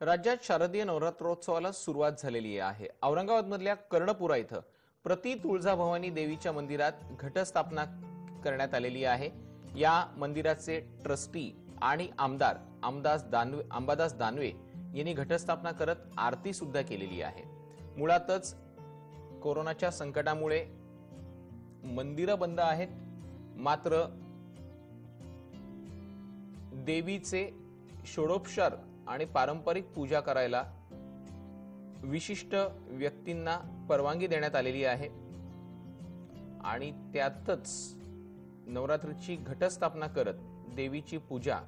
राज्यात शारदीय नवरात्रोत्सवाला सुरुवात झालेली आहे. औरंगाबादमधल्या कर्णपुरा इथं प्रति तुळजाभवानी देवीच्या मंदिरात घटस्थापना करण्यात आलेली आहे. या मंदिराचे ट्रस्टी आणि आमदार आमदास दानवे अंबादास दानवे यांनी घटस्थापना करत आरती सुद्धा केलेली आहे. मुळातच कोरोनाच्या संकटामुळे मंदिरं बंद आहेत. मात्र देवीचे षोडोपचार आणि पारंपरिक पूजा करायला विशिष्ट व्यक्तींना परवानगी देण्यात आलेली आहे. आणि त्यातच नवरात्रीची घटस्थापना करत देवीची पूजा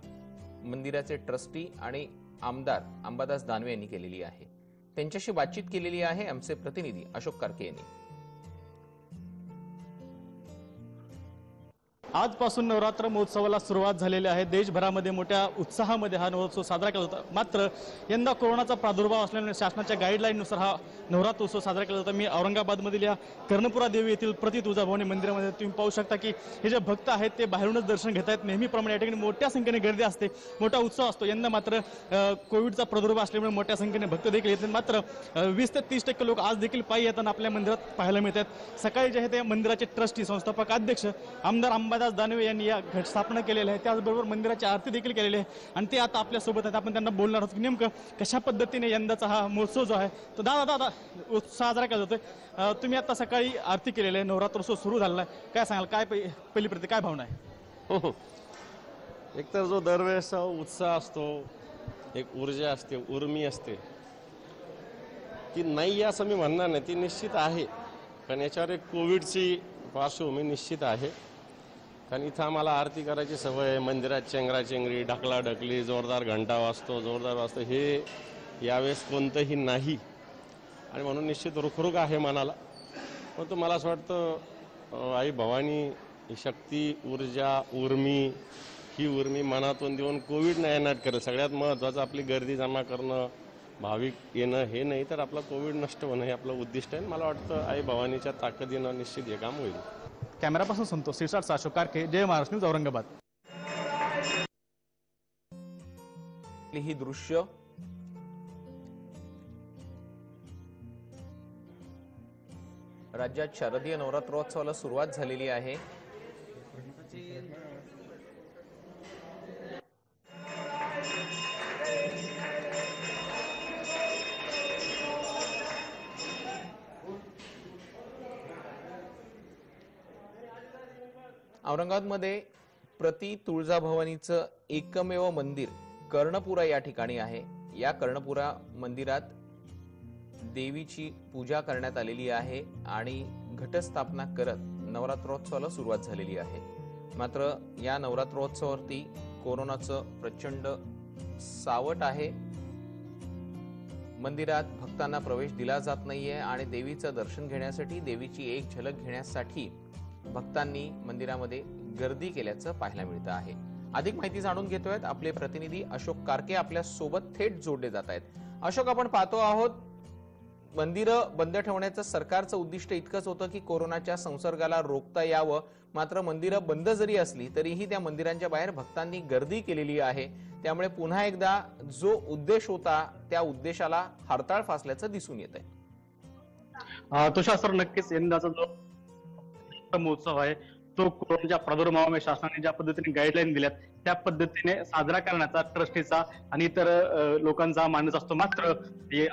मंदिराचे ट्रस्टी आणि आमदार अंबादास दानवे यांनी केलेली आहे. त्यांच्याशी बातचीत केलेली आहे आमचे प्रतिनिधी अशोक कारके यांनी. आजपासून नवरात्र महोत्सवाला सुरुवात झालेली आहे. देशभरामध्ये मोठ्या उत्साहामध्ये हा नवरोत्सव साजरा केला होता मात्र यंदा कोरोनाचा प्रादुर्भाव असल्याने शासनाच्या गाईडलाईननुसार हा नवरात्र उत्सव साजरा केला होता मी औरंगाबादमधील या कर्णपुरा देवी येथील प्रति तुळजाभवानी मंदिरामध्ये तुम्ही पाहू शकता की हे जे भक्त आहेत ते बाहेरूनच दर्शन घेत आहेत. नेहमीप्रमाणे या ठिकाणी मोठ्या संख्येने गर्दी असते मोठा उत्सव असतो. यंदा मात्र कोविडचा प्रादुर्भाव असल्यामुळे मोठ्या संख्येने भक्त देखील येतात मात्र वीस ते तीस टक्के लोक आज देखील पायी येताना आपल्या मंदिरात पाहायला मिळतात. सकाळी जे आहे ते मंदिराचे ट्रस्टी संस्थापक अध्यक्ष आमदार अंबादास दानवे यांनी या घट स्थापना आहे त्याचबरोबर मंदिराची आरती देखील केलेली आहे. आणि ते आता आपल्यासोबत आहेत. आपण त्यांना बोलणार आहोत की नेमकं कशा पद्धतीने यंदाचा हा महोत्सव जो आहे तो दादा दादा साजरा केला जातोय तुम्ही आता सकाळी आरती केलेली आहे. नवरात्रोत्सव सुरू झालेला आहे. काय सांगाल? काय पहिली प्रति काय भावना आहे? हो, हो. एकतर जो दरवेळेस उत्साह असतो एक ऊर्जा असते उर्मी असते ती नाही असं मी म्हणणार नाही. ती निश्चित आहे. कारण याच्यावर एक कोविडची पार्श्वभूमी निश्चित आहे. कारण इथं आम्हाला आरती करायची सवय आहे. मंदिरात चेंगराचेंगरी ढकलाढकली जोरदार घंटा वाजतो जोरदार वाजतो. हे यावेळेस कोणतंही नाही. आणि म्हणून निश्चित रुखरुख आहे मनाला. परंतु मला असं वाटतं आई भवानी ही शक्ती ऊर्जा उर्मी ही उर्मी मनातून देऊन कोविड नायनाट करेल. सगळ्यात महत्त्वाचं आपली गर्दी जमा करणं भाविक येणं हे नाही तर आपला कोविड नष्ट होणं हे आपलं उद्दिष्ट आहे. मला वाटतं आई भवानीच्या ताकदीनं निश्चित हे काम होईल. कॅमेरापासून संतोष शिरसाट अशोक कारके जय महाराष्ट्र न्यूज औरंगाबाद ही दृश्य राज्यात शारदीय नवरात्रोत्सवाला सुरुवात झालेली आहे. औरंगाबादमध्ये प्रति तुळजाभवानीचं एकमेव मंदिर कर्णपुरा या ठिकाणी आहे. या कर्णपुरा मंदिरात देवीची पूजा करण्यात आलेली आहे आणि घटस्थापना करत नवरात्रोत्सवाला सुरुवात झालेली आहे. मात्र या नवरात्रोत्सवावरती कोरोनाचं प्रचंड सावट आहे. मंदिरात भक्तांना प्रवेश दिला जात नाहीये आणि देवीचं दर्शन घेण्यासाठी देवीची एक झलक घेण्यासाठी भक्तांनी मंदिरामध्ये गर्दी केल्याचं पाहायला मिळतं आहे. अधिक माहिती जाणून घेतोय आपले प्रतिनिधी अशोक कारके आपल्यासोबत थेट जोडले जात आहेत. अशोक आपण पाहतो आहोत मंदिरं बंद ठेवण्याचं सरकारचं उद्दिष्ट इतकंच होतं की कोरोनाच्या संसर्गाला रोखता यावं. मात्र मंदिरं बंद जरी असली तरीही त्या मंदिरांच्या बाहेर भक्तांनी गर्दी केलेली आहे. त्यामुळे पुन्हा एकदा जो उद्देश होता त्या उद्देशाला हरताळ फासल्याचं दिसून येत आहे तुषार सर नक्कीच यंदाचा जो महोत्सव आहे. तो कोरोनाच्या प्रादुर्भावामुळे शासनाने ज्या पद्धतीने गाईडलाईन दिल्यात त्या पद्धतीने साजरा करण्याचा ट्रस्टीचा आणि इतर लोकांचा मानस असतो. मात्र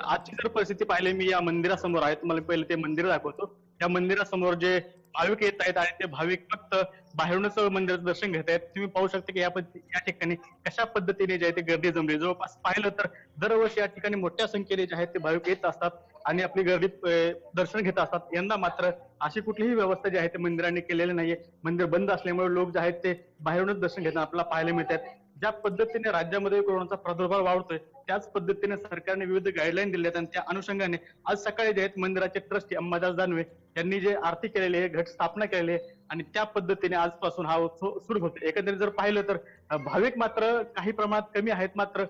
आजची जर परिस्थिती पाहिली मी या मंदिरासमोर आहे. तुम्हाला पहिले ते मंदिर दाखवतो. त्या मंदिरासमोर जे भाविक येत आहेत आणि ते भाविक फक्त बाहेरूनच मंदिराचं दर्शन घेत आहेत. तुम्ही पाहू शकता की या या ठिकाणी कशा पद्धतीने जे आहे ते गर्दी जमली. जवळपास पाहिलं तर दरवर्षी या ठिकाणी मोठ्या संख्येने जे आहेत ते भाविक येत असतात. आणि आपली गर्दी दर्शन घेत असतात. यंदा मात्र अशी कुठलीही व्यवस्था जी आहे ते मंदिरांनी केलेली नाहीये. मंदिर बंद असल्यामुळे लोक जे आहेत ते बाहेरूनच दर्शन घेताना आपल्याला पाहायला मिळतात. ज्या पद्धतीने राज्यामध्ये कोरोनाचा प्रादुर्भाव वाढतोय त्याच पद्धतीने सरकारने विविध गाईडलाईन दिल्या आणि त्या अनुषंगाने आज सकाळी जे आहेत मंदिराचे ट्रस्टी अंबादास दानवे यांनी जे आरती केलेली आहे घट स्थापना केलेली आहे आणि त्या पद्धतीने आजपासून हा उत्सव सुरू होतो एकंदरीत जर पाहिलं तर भाविक मात्र काही प्रमाणात कमी आहेत. मात्र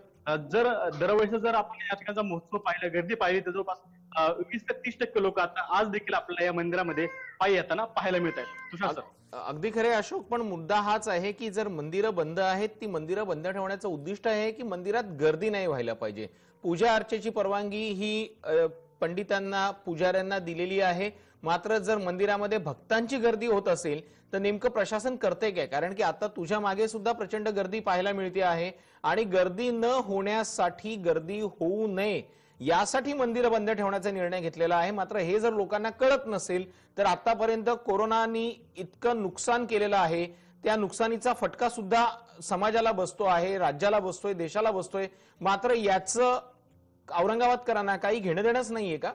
जर दरवर्षी जर आपण या ठिकाणचा महोत्सव पाहिला गर्दी पाहिली तर जवळपास वीस ते तीस टक्के लोक आता आज देखील आपल्याला या मंदिरामध्ये पायी येताना पाहायला मिळत आहेत. तुषार सर. अगदी खरे अशोक पण मुद्दा हाच आहे की जर मंदिरं बंद आहेत ती मंदिरं बंद ठेवण्याचं उद्दिष्ट आहे की मंदिरात गर्दी नाही व्हायला पाहिजे. पूजा अर्चेची परवानगी ही पंडितांना पुजाऱ्यांना दिलेली आहे. मात्र जर मंदिरामध्ये भक्तांची गर्दी होत असेल तर नेमकं प्रशासन करते काय? कारण की आता तुझ्या मागे सुद्धा प्रचंड गर्दी पाहायला मिळते आहे. आणि गर्दी न होण्यासाठी गर्दी होऊ नये. यासाठी मंदिरं बंद ठेवण्याचा निर्णय घेतलेला आहे. मात्र हे जर लोकांना कळत नसेल तर आतापर्यंत कोरोनानी इतकं नुकसान केलेलं आहे. त्या नुकसानीचा फटका सुद्धा समाजाला बसतो आहे राज्याला बसतोय देशाला बसतोय. मात्र याचं औरंगाबादकरांना काही घेणं देणंच नाहीये का?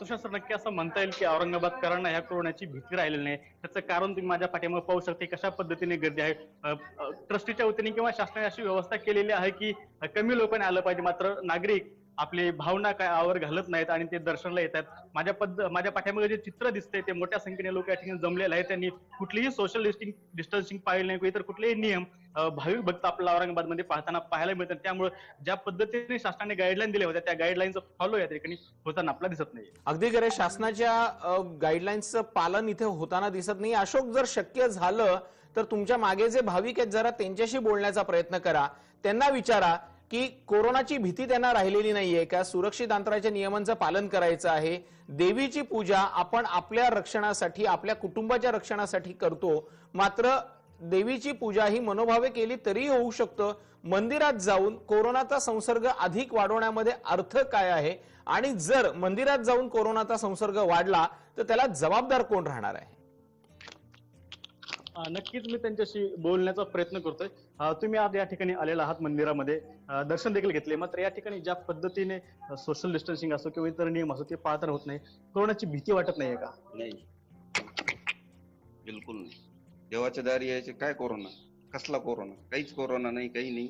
तुषार सर नक्की असं म्हणता येईल की औरंगाबादकरांना ह्या कोरोनाची भीती राहिलेली नाही. त्याचं कारण तुम्ही माझ्या पाठीमागे पाहू शकते कशा पद्धतीने गर्दी आहे. ट्रस्टीच्या वतीने किंवा शासनाने अशी व्यवस्था केलेली आहे की कमी लोकांनी आलं पाहिजे. मात्र नागरिक आपली भावना काय आवर घालत नाहीत आणि ते दर्शनला येतात माझ्या पद माझ्या पाठ्यामध्ये जे चित्र दिसतंय ते मोठ्या संख्येने लोक या ठिकाणी जमलेले आहेत. त्यांनी कुठलीही सोशल डिस्टिंग डिस्टन्सिंग पाळले नाही किंवा इतर कुठलेही नियम भाविक भक्त आपल्याला औरंगाबादमध्ये पाहताना पाहायला मिळतात. त्यामुळे ज्या पद्धतीने शासनाने गाईडलाईन दिल्या होत्या त्या गाईडलाईनचं फॉलो या ठिकाणी होताना आपल्याला दिसत नाही अगदी खरे शासनाच्या गाईडलाईन्सचं पालन इथे होताना दिसत नाही अशोक जर शक्य झालं तर तुमच्या मागे जे भाविक आहेत जरा त्यांच्याशी बोलण्याचा प्रयत्न करा. त्यांना विचारा. की कोरोनाची भीती त्यांना राहिलेली नाहीये का? सुरक्षित अंतराच्या नियमांचं पालन करायचं आहे. देवीची पूजा आपण आपल्या रक्षणासाठी आपल्या कुटुंबाच्या रक्षणासाठी करतो. मात्र देवीची पूजा ही मनोभावे केली तरी होऊ शकतं. मंदिरात जाऊन कोरोनाचा संसर्ग अधिक वाढवण्यामध्ये अर्थ काय आहे? आणि जर मंदिरात जाऊन कोरोनाचा संसर्ग वाढला तर त्याला जबाबदार कोण राहणार आहे? नक्कीच मी त्यांच्याशी बोलण्याचा प्रयत्न करतोय. तुम्ही आज या ठिकाणी आलेला आहात मंदिरामध्ये. दर्शन देखील घेतले. मात्र या ठिकाणी ज्या पद्धतीने सोशल डिस्टन्सिंग असो किंवा इतर नियम असो ते पाळताना होत नाही. कोरोनाची भीती वाटत नाहीये का? नाही. बिलकुल नाही. देवाच्या दारी यायचे काय कोरोना कसला कोरोना काहीच कोरोना नाही काही नाही.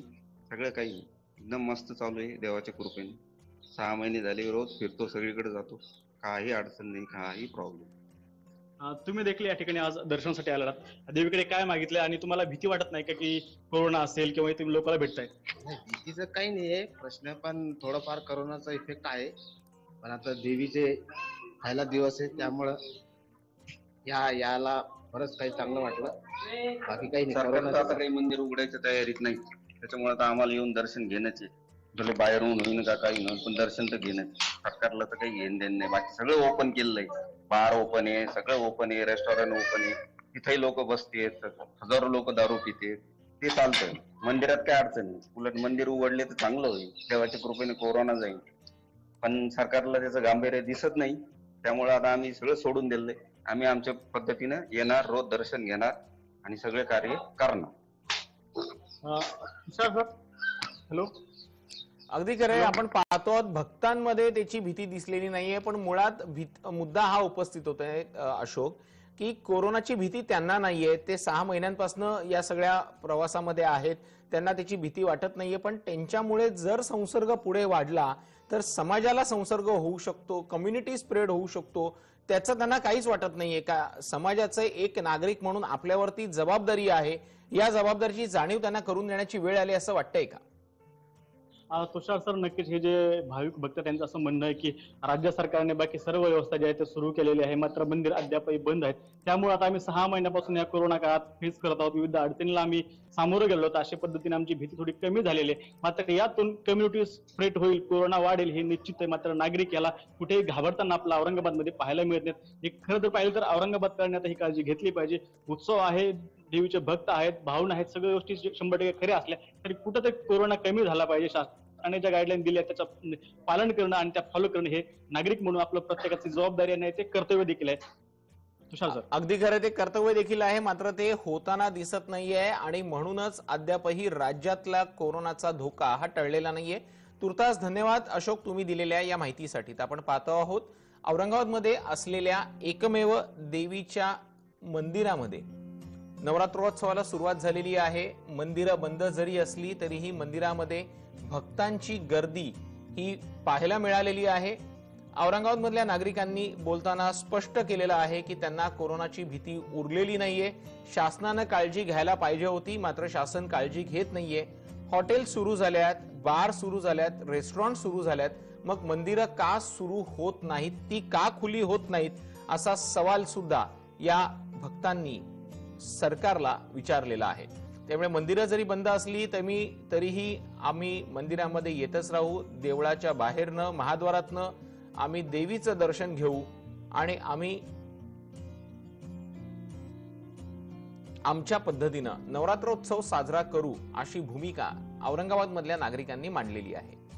सगळं काही नाही. एकदम मस्त चालू आहे देवाच्या कृपेने. सहा महिने झाले रोज फिरतो सगळीकडे जातो. काही अडचण नाही काही प्रॉब्लेम तुम्ही देखील या ठिकाणी आज दर्शनासाठी आलात देवीकडे काय मागितले आणि तुम्हाला भीती वाटत नाही का की कोरोना असेल किंवा तुम्ही लोकांना भेटताय भीतीचं काही नाहीये प्रश्न पण थोडंफार करोनाचा इफेक्ट आहे. पण आता देवीचे पहिला दिवस आहे त्यामुळं या याला बरंच काही चांगलं वाटलं. बाकी काही नाही मंदिर उघडायच्या तयारीत नाही. त्याच्यामुळे आता आम्हाला येऊन दर्शन घेण्याचे भले बाहेरून होईन का काही होईन पण दर्शन तर घेणं सरकारला तर काही घेणं देणं नाही. बाकी सगळं ओपन केलेलं आहे. बार ओपन आहे सगळं ओपन आहे रेस्टॉरंट ओपन आहे. तिथे लोक बसतेत हजारो लोक दारू पिते ते चालतंय. मंदिरात काय अडचण नाही. उलट मंदिर उघडले तर चांगलं होईल. देवाच्या कृपेने कोरोना जाईल. पण सरकारला त्याचं गांभीर्य दिसत नाही. त्यामुळे आता आम्ही सगळं सोडून दिलंय. आम्ही आमच्या पद्धतीनं येणार रोज दर्शन घेणार आणि सगळे कार्य करणार. हॅलो? अगदी खरं आपण पाहतो आहोत भक्तांमध्ये त्याची भीती दिसलेली नाहीये पण मुळात मुद्दा हा उपस्थित होत आहे अशोक की कोरोनाची भीती त्यांना नाहीये ते सहा महिन्यांपासून या सगळ्या प्रवासामध्ये आहेत त्यांना त्याची भीती वाटत नाहीये पण त्यांच्यामुळे जर संसर्ग पुढे वाढला तर समाजाला संसर्ग होऊ शकतो कम्युनिटी स्प्रेड होऊ शकतो त्याचं त्यांना काहीच वाटत नाहीये का? समाजाचं एक नागरिक म्हणून आपल्यावरती जबाबदारी आहे या जबाबदारीची जाणीव त्यांना करून देण्याची वेळ आली असं वाटतंय का? तुषार सर नक्कीच हे जे भाविक भक्त त्यांचं असं म्हणणं आहे की राज्य सरकारने बाकी सर्व व्यवस्था ज्या आहेत त्या सुरू केलेली आहे मात्र मंदिर अद्यापही बंद आहेत. त्यामुळे आता आम्ही सहा महिन्यापासून या कोरोना काळात फेस करत आहोत. विविध अडचणीला आम्ही सामोरं गेलो होतो अशा पद्धतीने आमची भीती थोडी कमी झालेली आहे. मात्र यातून कम्युनिटी स्प्रेड होईल कोरोना वाढेल हे निश्चित आहे. मात्र नागरिक याला कुठेही घाबरताना आपला औरंगाबादमध्ये पाहायला मिळत नाहीत. हे खरं तर पाहिलं तर औरंगाबादकरांनी आता ही काळजी घेतली पाहिजे. उत्सव आहे देवीचे भक्त आहेत भावना आहेत सगळ्या गोष्टी शंभर टक्के खऱ्या असल्या तरी कुठं तरी कोरोना कमी झाला पाहिजे शासनाने ज्या गाईडलाईन दिल्या त्याचं पालन करणं आणि त्या फॉलो करणं हे नागरिक म्हणून आपलं प्रत्येकाची जबाबदारी आणि ते कर्तव्य देखील आहे. तुषार सर. अगदी खरं ते कर्तव्य देखील आहे मात्र ते होताना दिसत नाहीये आणि म्हणूनच अद्यापही राज्यातला कोरोनाचा धोका हा टळलेला नाहीये. तुर्तास धन्यवाद अशोक तुम्ही दिलेल्या या माहितीसाठी. तर आपण पाहतो आहोत औरंगाबादमध्ये असलेल्या एकमेव देवीच्या मंदिरामध्ये नवरात्रोत्सवाला सुरुवात झालेली आहे. मंदिरं बंद जरी असली तरीही मंदिरामध्ये भक्तांची गर्दी ही पाहायला मिळालेली आहे. औरंगाबादमधल्या नागरिकांनी बोलताना स्पष्ट केलेलं आहे की त्यांना कोरोनाची भीती उरलेली नाहीये. शासनानं काळजी घ्यायला पाहिजे होती मात्र शासन काळजी घेत नाहीये. हॉटेल सुरू झाल्यात बार सुरू झाल्यात रेस्टॉरंट सुरू झाल्यात. मग मंदिरं का सुरू होत नाहीत ती का खुली होत नाहीत असा सवाल सुद्धा या भक्तांनी सरकारला विचारलेलं आहे. त्यामुळे मंदिरं जरी बंद असली तरी तरीही आम्ही मंदिरामध्ये येतच राहू देवळाच्या बाहेरनं महाद्वारातनं आम्ही देवीचं दर्शन घेऊ आणि आम्ही आमच्या पद्धतीनं नवरात्रोत्सव साजरा करू अशी भूमिका औरंगाबाद मधल्या नागरिकांनी मांडलेली आहे.